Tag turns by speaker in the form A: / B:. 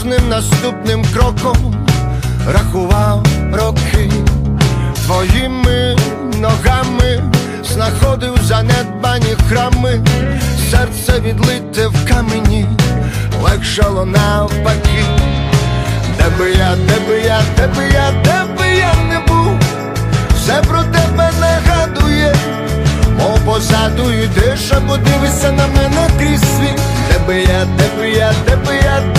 A: кожним наступним кроком рахував роки твоїми ногами знаходив занедбані храми, серце відлите в камені, легшало навпаки. Де би я, де би я, де би я, де би я не був, все про тебе нагадує, мов позаду йдеш, або подивися на мене крізь світ. Де би я, де би я, де би я, де би